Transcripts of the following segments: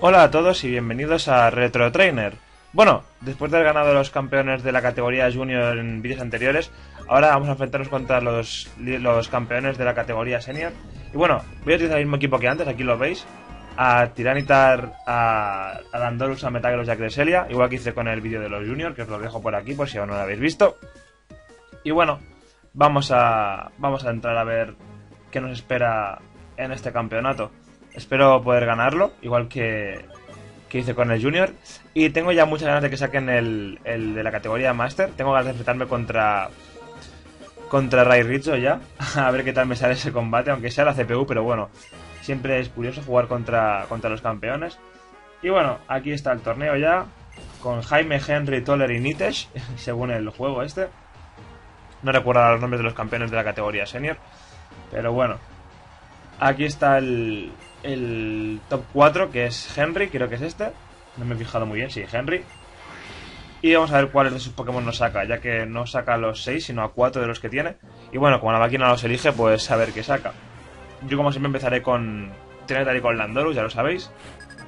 Hola a todos y bienvenidos a Retro Trainer. Bueno, después de haber ganado los campeones de la categoría Junior en vídeos anteriores, ahora vamos a enfrentarnos contra los, los campeones de la categoría Senior. Y bueno, voy a utilizar el mismo equipo que antes, aquí lo veis. A Tiranitar, a, a Landorus, a Metagross y a Creselia, igual que hice con el vídeo de los Junior, que os lo dejo por aquí por si aún no lo habéis visto. Y bueno, vamos a, vamos a entrar a ver qué nos espera en este campeonato. Espero poder ganarlo, igual que, que hice con el Junior. Y tengo ya muchas ganas de que saquen el, el de la categoría Master. Tengo ganas de enfrentarme contra contra Ray Richo ya. A ver qué tal me sale ese combate, aunque sea la CPU, pero bueno. Siempre es curioso jugar contra, contra los campeones. Y bueno, aquí está el torneo ya. Con Jaime, Henry, Toller y Nitesh, según el juego este. No recuerdo los nombres de los campeones de la categoría senior. Pero bueno. Aquí está el, el top 4, que es Henry, creo que es este. No me he fijado muy bien, sí, Henry. Y vamos a ver cuáles de sus Pokémon nos saca, ya que no saca los 6, sino a 4 de los que tiene. Y bueno, como la máquina los elige, pues a ver qué saca. Yo como siempre empezaré con Tyranitar y con Landorus, ya lo sabéis.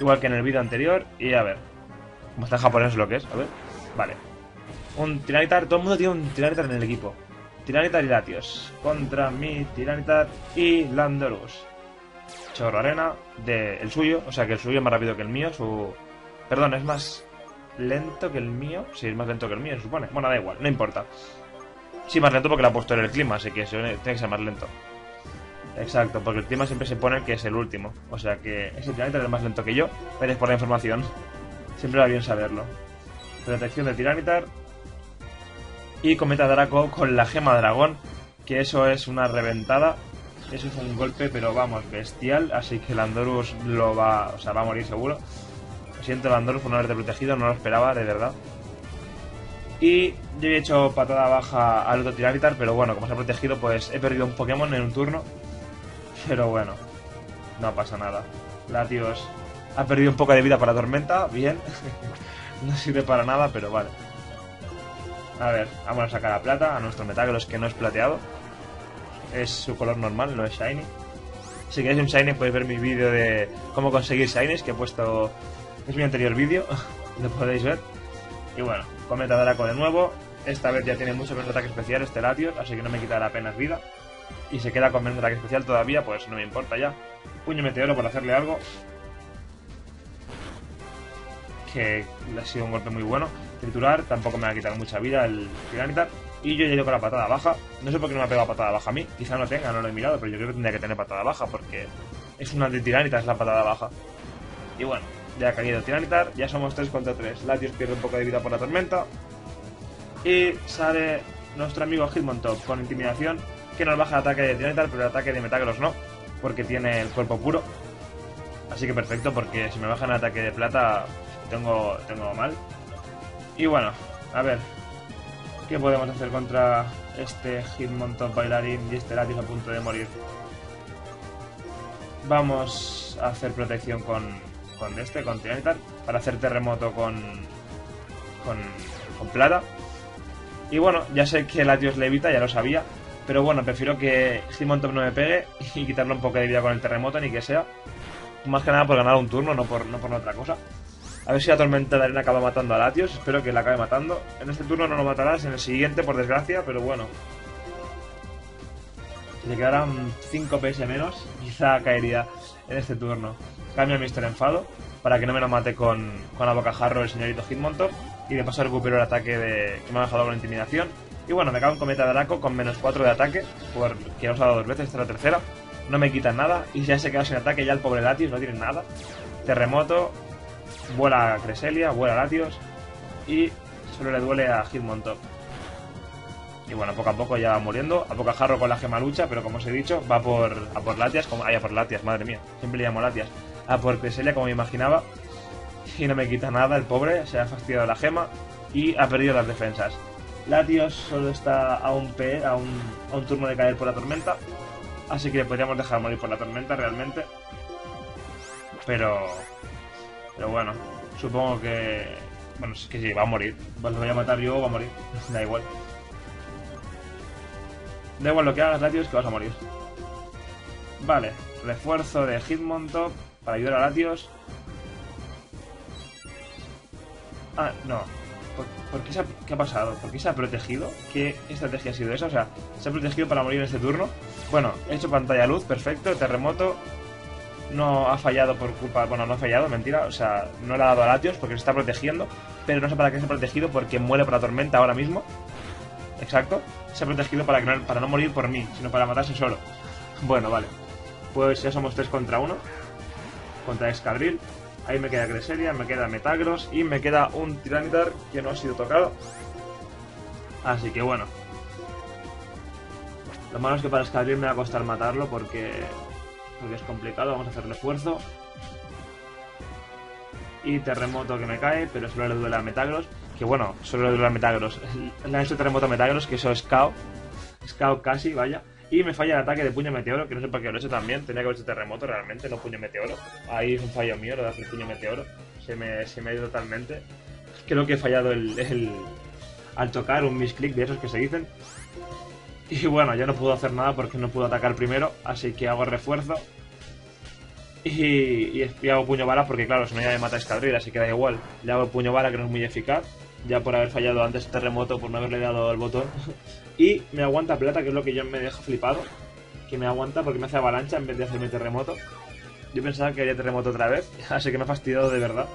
Igual que en el vídeo anterior. Y a ver, como está en japonés lo que es, a ver. Vale. Un Tiranitar, todo el mundo tiene un Tiranitar en el equipo. Tiranitar y Latios. Contra mi Tiranitar y Landorus. Chorro Arena de el suyo, o sea que el suyo es más rápido que el mío, su perdón, es más lento que el mío, sí, es más lento que el mío, se supone. Bueno, da igual, no importa. Sí, más lento porque lo ha puesto en el clima, así que tiene que ser más lento. Exacto, porque el clima siempre se pone que es el último. O sea que ese planeta es más lento que yo, es por la información. Siempre va bien saberlo. Protección de Tiranitar. Y Cometa Draco con la gema dragón, que eso es una reventada eso es un golpe, pero vamos, bestial. Así que Landorus lo va, o sea, va a morir seguro. Lo siento, Landorus, por no haberte protegido, no lo esperaba, de verdad. Y yo he hecho patada baja al otro Tiranitar, pero bueno, como se ha protegido, pues he perdido un Pokémon en un turno. Pero bueno, no pasa nada. Latios ha perdido un poco de vida para tormenta, bien. no sirve para nada, pero vale. A ver, vamos a sacar a plata, a nuestro Metagross que no es plateado es su color normal, no es shiny. Si queréis un shiny podéis ver mi vídeo de cómo conseguir shinies que he puesto... Es mi anterior vídeo, lo podéis ver. Y bueno, cometa Draco de nuevo. Esta vez ya tiene mucho menos ataque especial este Latios, así que no me quitará apenas vida. Y se queda con menos ataque especial todavía, pues no me importa ya. Puño meteoro por hacerle algo. Que le ha sido un golpe muy bueno. Triturar, tampoco me va a quitar mucha vida el Tiranitar. Y yo ya ido con la patada baja. No sé por qué no me ha pegado patada baja a mí. Quizá no tenga, no lo he mirado, pero yo creo que tendría que tener patada baja porque es una de tiranitar, es la patada baja. Y bueno, ya ha caído tiranitar, ya somos 3 contra 3. Latios pierde un poco de vida por la tormenta. Y sale nuestro amigo Hitmontop con intimidación, que nos baja el ataque de tiranitar, pero el ataque de Metagross no, porque tiene el cuerpo puro. Así que perfecto, porque si me bajan el ataque de plata, tengo, tengo mal. Y bueno, a ver, ¿Qué podemos hacer contra este Hitmontop bailarín y este Latios a punto de morir? Vamos a hacer protección con, con este, con Tiranitar, para hacer terremoto con, con, con plata. Y bueno, ya sé que Latios levita, ya lo sabía, pero bueno, prefiero que Hitmontop no me pegue y quitarle un poco de vida con el terremoto, ni que sea. Más que nada por ganar un turno, no por, no por otra cosa. A ver si la tormenta de arena acaba matando a Latios. Espero que la acabe matando. En este turno no lo matarás, en el siguiente, por desgracia, pero bueno. Si le quedaran 5 PS menos, quizá caería en este turno. Cambio a Mr. Enfado para que no me lo mate con, con la bocajarro el señorito Hitmontop. Y de paso recupero el ataque de, que me ha dejado con intimidación. Y bueno, me cago en cometa de Draco con menos 4 de ataque, porque he usado dos veces, esta es la tercera. No me quitan nada, y ya se queda sin ataque ya el pobre Latios, no tiene nada. Terremoto, vuela a Creselia, vuela a Latios y solo le duele a Hitmontop. Y bueno, poco a poco ya va muriendo. A poco jarro con la gema lucha, pero como os he dicho, va por, a por Latias, como, ay, a por Latias, madre mía, siempre le llamo Latias. A por Creselia, como me imaginaba. Y no me quita nada, el pobre, se ha fastidiado la gema y ha perdido las defensas. Latios solo está a un, P, a un, a un turno de caer por la tormenta. Así que le podríamos dejar morir por la tormenta realmente. Pero pero bueno, supongo que... Bueno, es que sí, va a morir. Lo voy a matar yo o va a morir. da igual. Da igual lo que hagas, Latios, que vas a morir. Vale, refuerzo de Hitmontop para ayudar a Latios. Ah, no. ¿Por, por qué, se ha, qué ha pasado? ¿Por qué se ha protegido? ¿Qué estrategia ha sido esa? O sea, se ha protegido para morir en este turno. Bueno, he hecho pantalla luz, perfecto, terremoto. No ha fallado por culpa... Bueno, no ha fallado, mentira. O sea, no le ha dado a Latios porque se está protegiendo. Pero no sé para qué se ha protegido porque muere por la tormenta ahora mismo. Exacto. Se ha protegido para, no, para no morir por mí, sino para matarse solo. Bueno, vale. Pues ya somos 3 contra 1. Contra Escadril. Ahí me queda Greseria, me queda Metagros y me queda un Tiranitar que no ha sido tocado. Así que bueno. Lo malo es que para Escadril me va a costar matarlo porque, porque es complicado. Vamos a hacer el esfuerzo. Y terremoto que me cae, pero solo le duele a Metagros. Que bueno, solo le duele a Metagros. Le han hecho terremoto a Metagros, que eso es KO. Es KO casi, vaya. Y me falla el ataque de puño meteoro, que no sé para qué lo he hecho también. Tenía que haber hecho terremoto realmente, no puño meteoro. Ahí es un fallo mío lo de hacer puño meteoro. Se me, se me ha ido totalmente. Creo que he fallado el, el al tocar un misclick de esos que se dicen. Y bueno, ya no puedo hacer nada porque no puedo atacar primero, así que hago refuerzo. Y, y, hago puño bala porque claro, si no ya me mata escadrilla, así que da igual. Le hago puño bala que no es muy eficaz, ya por haber fallado antes el terremoto, por no haberle dado el botón. y me aguanta plata, que es lo que yo me dejo flipado. Que me aguanta porque me hace avalancha en vez de hacerme terremoto. Yo pensaba que haría terremoto otra vez, así que me ha fastidiado de verdad.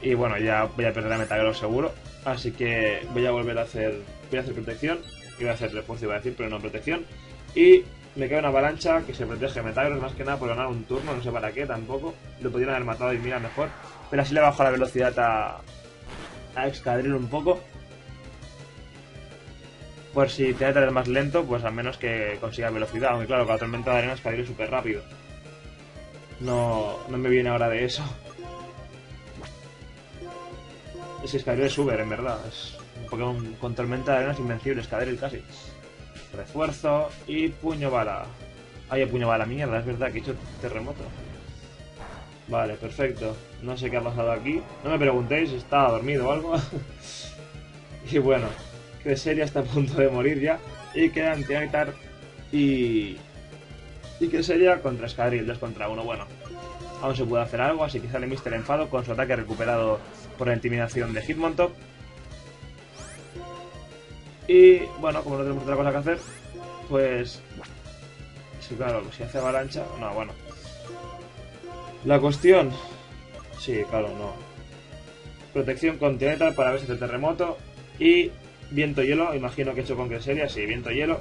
Y bueno, ya voy a perder a Metagross seguro. Así que voy a volver a hacer. Voy a hacer protección. Voy a hacer refuerzo, iba a decir, pero no protección. Y me queda una avalancha que se protege Metagross más que nada por ganar un turno, no sé para qué tampoco. Lo podrían haber matado y mira mejor. Pero así le bajo la velocidad a. a Excadrill un poco. Por si que tener más lento, pues al menos que consiga velocidad. Aunque claro, con la tormenta de arena Excadrill es súper rápido. No, no me viene ahora de eso. Es que Excadrill es Uber, en verdad. Es Pokémon con tormenta de arena es invencible, Excadrill casi. Refuerzo y puño bala. Ay, puño bala, mierda, es verdad que he hecho terremoto. Vale, perfecto. No sé qué ha pasado aquí. No me preguntéis, estaba dormido o algo. y bueno, Cresseria está a punto de morir ya. Y quedan Tiranitar y. Y Cresseria contra Escadril, 2 contra 1. Bueno, aún se puede hacer algo, así que sale Mr. Enfado con su ataque recuperado por la intimidación de Hitmontop. Y bueno, como no tenemos otra cosa que hacer, pues. Sí, claro, si hace avalancha. No, bueno. La cuestión. Sí, claro, no. Protección continental para si hace terremoto. Y viento hielo, imagino que he hecho con Cresseria, sí, viento hielo.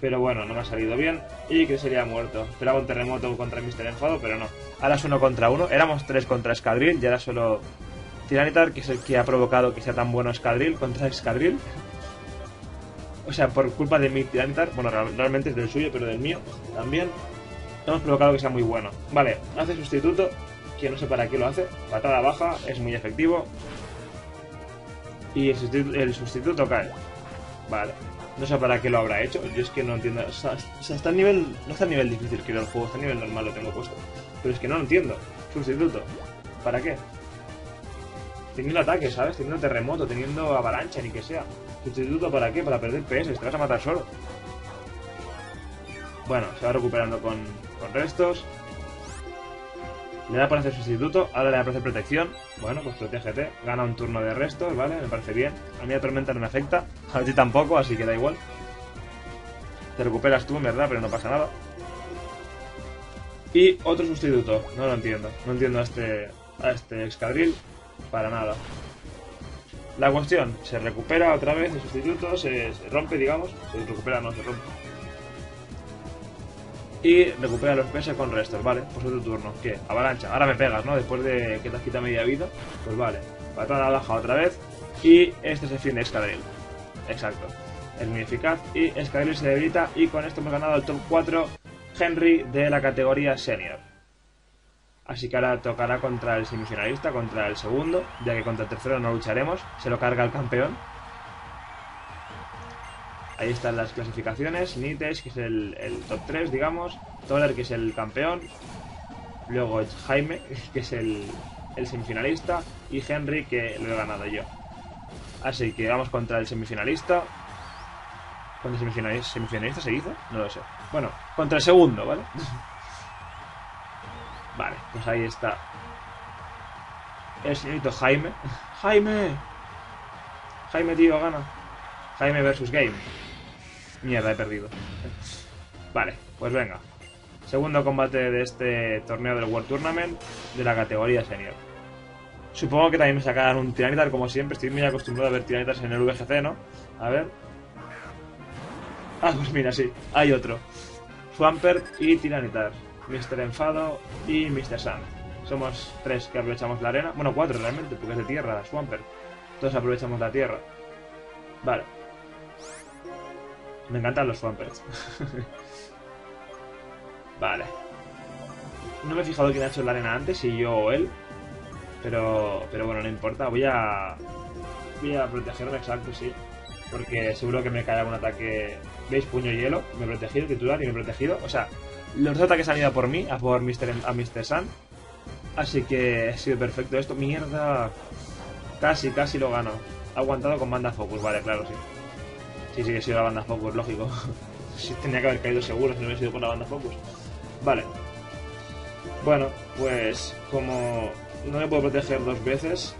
Pero bueno, no me ha salido bien. Y Cresseria ha muerto. Esperaba un terremoto contra Mr. Enfado, pero no. Ahora es uno contra uno. Éramos tres contra Escadril y ahora solo Tiranitar, que es el que ha provocado que sea tan bueno Escadril contra Escadril. O sea, por culpa de mi Tiranitar, bueno, realmente es del suyo, pero del mío también. Hemos provocado que sea muy bueno. Vale, hace sustituto, que no sé para qué lo hace. Patada baja, es muy efectivo. Y el sustituto, cae. Vale. No sé para qué lo habrá hecho. Yo es que no entiendo. O sea, está a nivel. No está a nivel difícil, creo, el juego. Está a nivel normal, lo tengo puesto. Pero es que no lo entiendo. Sustituto. ¿Para qué? Teniendo ataque, ¿sabes? Teniendo terremoto, teniendo avalancha, ni que sea. ¿Sustituto para qué? Para perder PS, te vas a matar solo. Bueno, se va recuperando con, con restos. Le da por hacer sustituto, ahora le hacer protección. Bueno, pues protégete. Gana un turno de restos, ¿vale? Me parece bien. A mí la tormenta no me afecta. A ti tampoco, así que da igual. Te recuperas tú, en verdad, pero no pasa nada. Y otro sustituto. No lo entiendo. No entiendo a este, a este escadril para nada. La cuestión, se recupera otra vez el sustituto, se, rompe, digamos. Se recupera, no se rompe. Y recupera los PS con restos, vale, pues otro turno. ¿Qué? Avalancha, ahora me pegas, ¿no? Después de que te has quitado media vida, pues vale. Patada baja otra vez. Y este es el fin de Escadril. Exacto. Es muy eficaz. Y Escadril se debilita. Y con esto hemos ganado el top 4 Henry de la categoría Senior. Así que ahora tocará contra el semifinalista, contra el segundo, ya que contra el tercero no lucharemos. Se lo carga el campeón. Ahí están las clasificaciones. Nites, que es el, el top 3, digamos. Toller, que es el campeón. Luego Jaime, que es el, el, semifinalista. Y Henry, que lo he ganado yo. Así que vamos contra el semifinalista. ¿Contra semifinalista, semifinalista se dice? No lo sé. Bueno, contra el segundo, ¿vale? vale, pues ahí está. el señorito Jaime. ¡Jaime! Jaime, tío, gana. Jaime versus Game. Mierda, he perdido. Vale, pues venga. Segundo combate de este torneo del World Tournament de la categoría senior. Supongo que también me sacarán un Tiranitar como siempre. Estoy muy acostumbrado a ver Tiranitars en el VGC, ¿no? A ver. Ah, pues mira, sí. Hay otro. Swampert y Tiranitar. Mr. Enfado y Mr. Sun. Somos tres que aprovechamos la arena. Bueno, cuatro realmente, porque es de tierra, Swampert. Todos aprovechamos la tierra. Vale. Me encantan los Swamperts. vale. No me he fijado quién ha hecho la arena antes, si yo o él. Pero, pero bueno, no importa. Voy a... Voy a protegerme, exacto, sí. Porque seguro que me cae algún ataque... ¿Veis? Puño hielo. Me he protegido, titular y me he protegido. O sea, los dos ataques han ido por mí, a por Mr. a Mr. Sun. Así que ha sido perfecto esto. ¡Mierda! Casi, casi lo gano. Ha aguantado con banda Focus, vale, claro, sí. Sí, sí que ha sido la banda Focus, lógico. sí, tenía que haber caído seguro si no hubiera sido con la banda Focus. Vale. Bueno, pues como no me puedo proteger dos veces,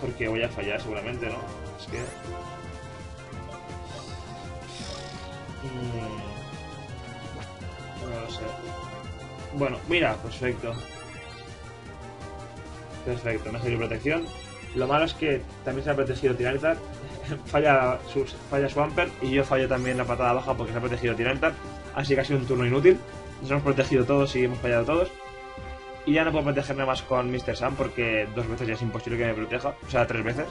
porque voy a fallar seguramente, ¿no? Es que... Mm, no lo sé. Bueno, mira, perfecto. Perfecto, no de protección. Lo malo es que también se ha protegido Tiranitar. falla, su, falla Swampert y yo fallo también la patada baja porque se ha protegido Tiranitar. Así que ha sido un turno inútil. Nos hemos protegido todos y hemos fallado todos. Y ya no puedo protegerme más con Mr. Sam porque dos veces ya es imposible que me proteja. O sea, tres veces.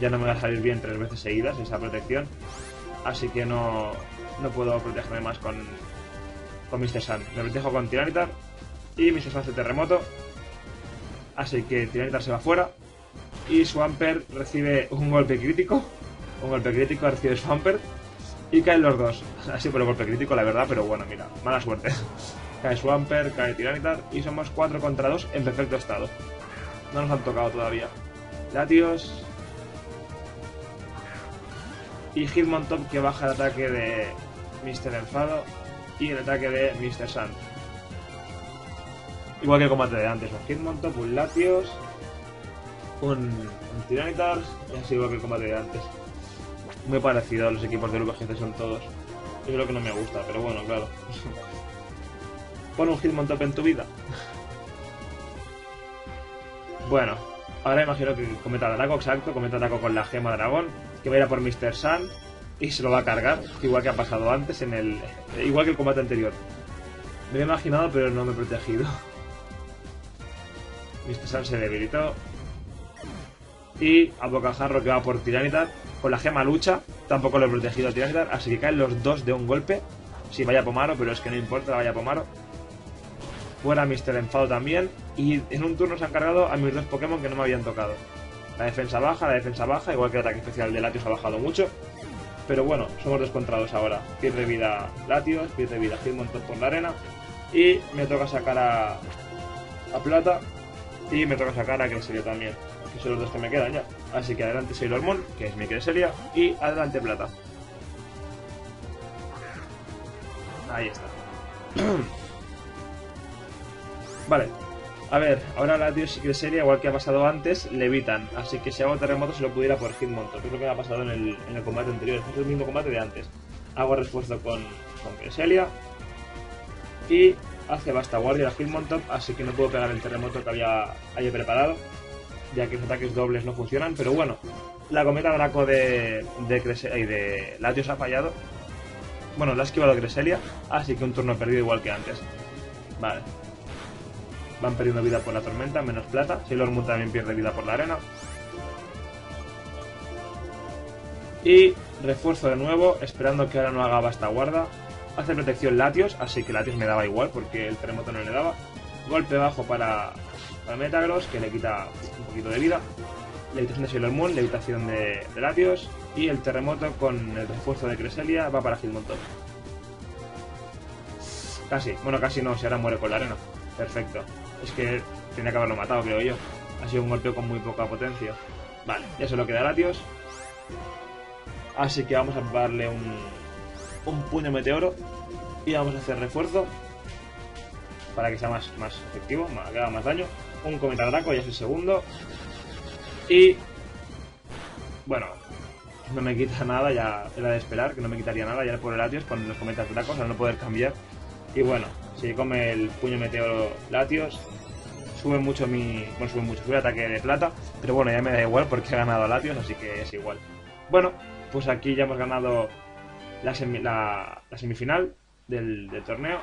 Ya no me va a salir bien tres veces seguidas esa protección. Así que no, no puedo protegerme más con, con Mr. Sam. Me protejo con Tiranitar y Mr. Sam hace terremoto. Así que Tiranitar se va fuera. Y Swampert recibe un golpe crítico. Un golpe crítico recibe Swampert. Y caen los dos. Así por el golpe crítico, la verdad, pero bueno, mira, mala suerte. cae Swampert, cae Tiranitar y somos 4 contra 2 en perfecto estado. No nos han tocado todavía. Latios. Y Hitmontop que baja el ataque de Mr. Enfado y el ataque de Mr. Sun. Igual que el combate de antes, un Hitmontop, un Latios, un, un Tiranitar y así igual que el combate de antes. Muy parecido a los equipos de VGC son todos. Yo creo que no me gusta, pero bueno, claro. Pon un Hitmontop en tu vida. bueno, ahora imagino que cometa ataco, exacto, cometa ataco con la gema dragón, que va a ir a por Mr. Sun y se lo va a cargar, igual que ha pasado antes en el... igual que el combate anterior. Me lo he imaginado, pero no me he protegido. Mr. Sun se debilitó. Y a Bocajarro que va por Tiranitar. Con la gema lucha, tampoco lo he protegido a Tiranitar, así que caen los dos de un golpe. Si vaya Pomaro, pero es que no importa, vaya Pomaro. Fuera Mr. Enfado también. Y en un turno se han cargado a mis dos Pokémon que no me habían tocado. La defensa baja, la defensa baja, igual que el ataque especial de Latios ha bajado mucho. Pero bueno, somos descontrados ahora. Pierde vida Latios, pierde vida Hitmontop por la arena. Y me toca sacar a, a Plata. Y me toca sacar a Cresselia también. Que son los dos que me quedan ya. Así que adelante Sailor Moon, que es mi Cresselia. Y adelante Plata. Ahí está. Vale. A ver, ahora Latios y Cresselia, igual que ha pasado antes, levitan. Así que si hago terremoto se lo pudiera por Hitmontop. Es lo que me ha pasado en el, en el combate anterior. Es el mismo combate de antes. Hago refuerzo con, Cresselia. Y hace basta guardia a Hitmontop, así que no puedo pegar el terremoto que había preparado. Ya que los ataques dobles no funcionan. Pero bueno, la cometa Draco de, de, Crese- y de Latios ha fallado. Bueno, la ha esquivado Cresselia, así que un turno perdido igual que antes. Vale. Van perdiendo vida por la tormenta, menos plata. Sailor Moon también pierde vida por la arena. Y refuerzo de nuevo, esperando que ahora no haga basta guarda. Hace protección Latios, así que Latios me daba igual porque el terremoto no le daba. Golpe bajo para, para Metagross, que le quita un poquito de vida. Levitación de Sailor Moon, levitación de, de Latios. Y el terremoto con el refuerzo de Cresselia va para Hitmontop. Casi, bueno, casi no, si ahora muere con la arena. Perfecto. Es que tenía que haberlo matado, creo yo. Ha sido un golpeo con muy poca potencia. Vale, ya se lo queda Latios. Así que vamos a darle un, un puño meteoro. Y vamos a hacer refuerzo. Para que sea más, más efectivo, más- que haga más daño. Un cometa Draco, ya es el segundo. Y... Bueno, no me quita nada, ya era de esperar que no me quitaría nada, ya por el Latios con los cometas Dracos al no poder cambiar. Y bueno, si come el puño meteoro Latios, sube mucho mi. Bueno, sube mucho, sube ataque de plata, pero bueno, ya me da igual porque he ganado a Latios, así que es igual. Bueno, pues aquí ya hemos ganado la, semifinal del, del torneo.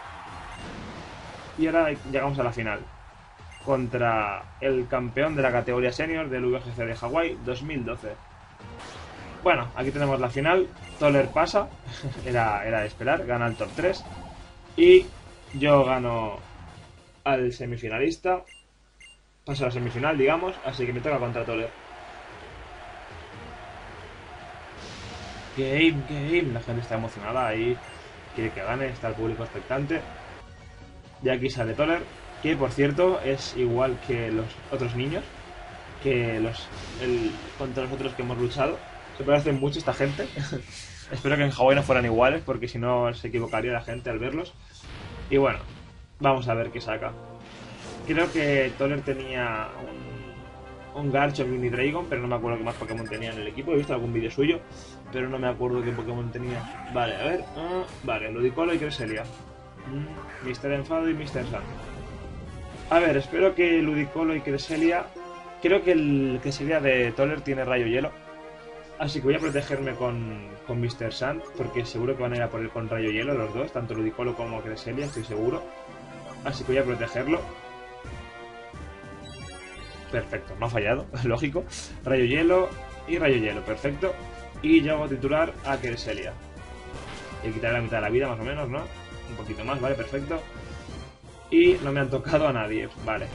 Y ahora llegamos a la final contra el campeón de la categoría senior del VGC de Hawái 2012. Bueno, aquí tenemos la final. Toller pasa, era, era de esperar, gana el top 3. Y yo gano al semifinalista. Paso a la semifinal, digamos, así que me toca contra Toller. Game, game, la gente está emocionada ahí, quiere que gane, está el público expectante. Y aquí sale Toller, que por cierto es igual que los otros niños, que los contra los otros que hemos luchado. Se parece mucho esta gente. Espero que en Hawái no fueran iguales, porque si no se equivocaría la gente al verlos. Y bueno, vamos a ver qué saca. Creo que Toller tenía un, un Garchomp y un Dragon, pero no me acuerdo qué más Pokémon tenía en el equipo. He visto algún vídeo suyo, pero no me acuerdo qué Pokémon tenía. Vale, a ver. Uh, vale, Ludicolo y Cresselia. Mm, Mr. Enfado y Mr. Sun. A ver, espero que Ludicolo y Cresselia... Creo que el Cresselia de Toller tiene rayo hielo. Así que voy a protegerme con, con Mr. Sand, porque seguro que van a ir a por él con rayo hielo los dos, tanto Ludicolo como Cresselia, estoy seguro. Así que voy a protegerlo. Perfecto, no ha fallado, lógico. Rayo hielo y rayo hielo, perfecto. Y yo hago titular a Cresselia. Le quitaré la mitad de la vida más o menos, ¿no? Un poquito más, vale, perfecto. Y no me han tocado a nadie, vale.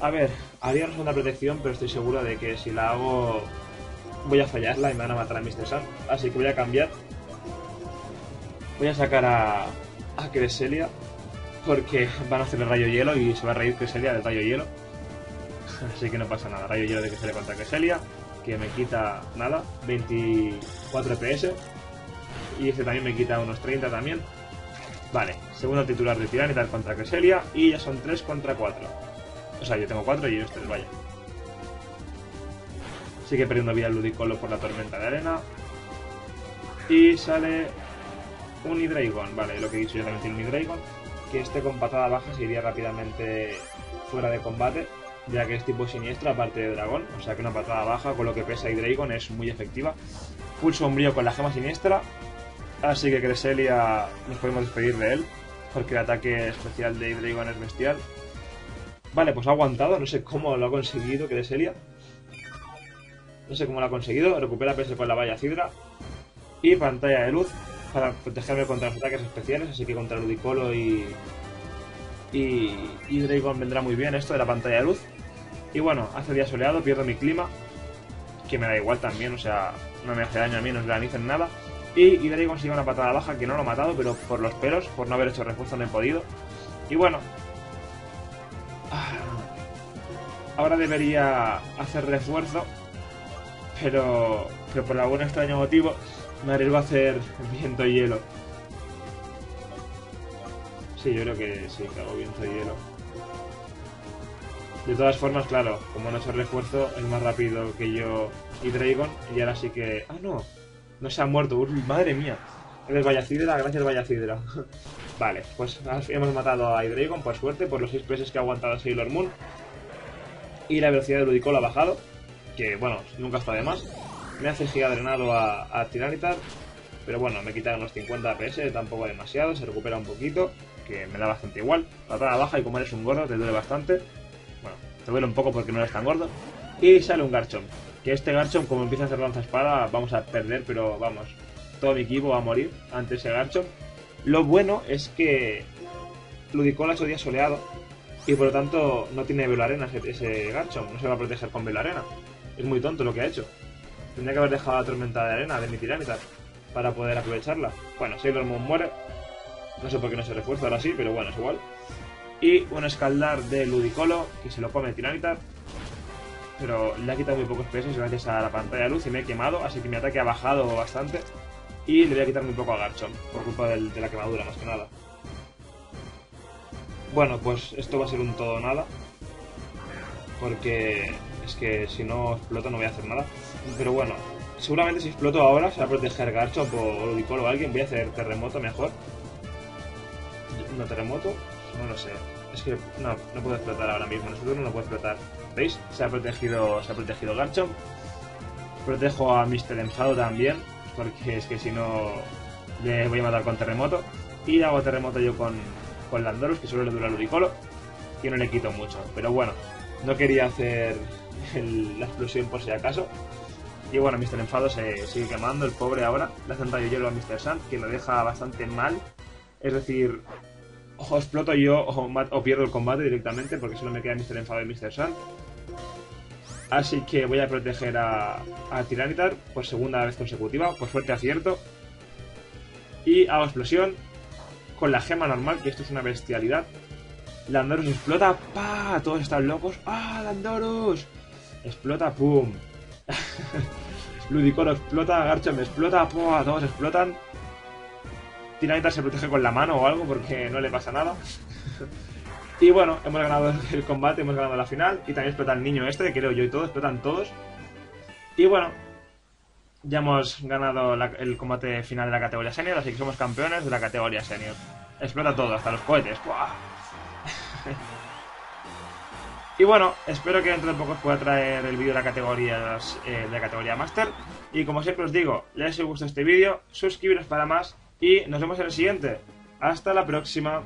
A ver, haría una segunda protección, pero estoy seguro de que si la hago voy a fallarla y me van a matar a Mr. Sun. Así que voy a cambiar. Voy a sacar a, a Cresselia. Porque van a hacer el rayo hielo y se va a reír Cresselia del rayo hielo. Así que no pasa nada. Rayo hielo de Cresselia contra Cresselia. Que me quita nada. 24 PS. Y este también me quita unos 30 también. Vale, segundo titular de Tiranitar contra Cresselia. Y ya son 3 contra 4. O sea, yo tengo 4 y ellos 3, vaya. Sigue perdiendo vida el Ludicolo por la tormenta de arena. Y sale un Hydreigon. Vale, lo que he dicho yo también tiene un Hydreigon. Que este con patada baja se iría rápidamente fuera de combate. Ya que es tipo siniestra, aparte de dragón. O sea que una patada baja con lo que pesa Hydreigon es muy efectiva. Full sombrío con la gema siniestra. Así que Cresselia nos podemos despedir de él. Porque el ataque especial de Hydreigon es bestial. Vale, pues ha aguantado. No sé cómo lo ha conseguido Cresselia. No sé cómo lo ha conseguido. Recupera PS con la valla Cidra. Y pantalla de luz para protegerme contra los ataques especiales. Así que contra Ludicolo y. Y, y Dragon vendrá muy bien esto de la pantalla de luz. Y bueno, hace día soleado, pierdo mi clima. Que me da igual también, o sea, no me hace daño a mí, no es en nada. Y, y Dragon se lleva una patada baja que no lo ha matado, pero por los pelos, por no haber hecho refuerzo no he podido. Y bueno. Ahora debería hacer refuerzo pero, pero por algún extraño motivo me arriesgo a hacer viento y hielo. Sí, yo creo que sí, que hago viento y hielo. De todas formas, claro, como no hecho refuerzo, es más rápido que yo y Dragon. Y ahora sí que... ¡Ah, no! No se ha muerto. ¡Madre mía! Eres Vallacidra, gracias Vallacidra. vale, pues hemos matado a Hydreigon por suerte, por los 6 PS que ha aguantado Sailor Moon. Y la velocidad de Ludicol ha bajado que bueno, nunca está de más. Me hace giga drenado a, a Tiranitar, pero bueno, me quita unos 50 PS, tampoco demasiado, se recupera un poquito, que me da bastante igual. Patada baja y como eres un gordo te duele bastante. Bueno, te duele un poco porque no eres tan gordo. Y sale un Garchomp, que este Garchomp como empieza a hacer lanza espada vamos a perder, pero vamos, todo mi equipo va a morir ante ese Garchomp. Lo bueno es que Ludicola es día soleado y por lo tanto no tiene Velarena ese, ese Garchomp, no se va a proteger con Velarena. Es muy tonto lo que ha hecho. Tendría que haber dejado la tormenta de arena de mi tiranitar para poder aprovecharla. Bueno, Sailor Moon muere. No sé por qué no se refuerza ahora sí, pero bueno, es igual. Y un escaldar de Ludicolo, que se lo come Tiranitar. Pero le ha quitado muy pocos pesos gracias a la pantalla de luz y me he quemado, así que mi ataque ha bajado bastante. Y le voy a quitar muy poco a Garchomp, por culpa de la quemadura más que nada. Bueno, pues esto va a ser un todo nada. Porque es que si no exploto no voy a hacer nada. Pero bueno, seguramente si exploto ahora se va a proteger Garchomp o Ludicolo o alguien. Voy a hacer terremoto mejor. No terremoto, no lo sé. Es que no, no puedo explotar ahora mismo. Turno no puedo explotar. ¿Veis? Se ha protegido, se ha protegido Garchomp. Protejo a Mr. Enfado también. Porque es que si no le voy a matar con terremoto. Y hago terremoto yo con, con Landorus, que solo le dura Ludicolo. Y no le quito mucho. Pero bueno, no quería hacer la explosión por si acaso. Y bueno, Mr. Enfado se sigue quemando, el pobre ahora. Le hace un rayo hielo a Mr. Sand, que lo deja bastante mal. Es decir, o exploto yo o, o pierdo el combate directamente porque solo me queda Mr. Enfado y Mr. Sand. Así que voy a proteger a, a Tiranitar por segunda vez consecutiva. Por suerte acierto. Y hago explosión con la gema normal, que esto es una bestialidad. Landorus explota, ¡pa! Todos están locos. ¡Ah, Landorus! Explota, ¡pum! Ludicolo explota, Garchomp explota, ¡pua! Todos explotan. Tiranitar se protege con la mano o algo porque no le pasa nada. y bueno, hemos ganado el combate, hemos ganado la final. Y también explota el niño este, creo yo y todo, explotan todos. Y bueno, ya hemos ganado el combate final de la categoría senior, así que somos campeones de la categoría senior. Explota todo, hasta los cohetes. ¡Buah! Y bueno, espero que dentro de poco os pueda traer el vídeo de la categoría, eh, de la categoría Master. Y como siempre os digo, les si os gusta este vídeo, suscribiros para más y nos vemos en el siguiente. Hasta la próxima.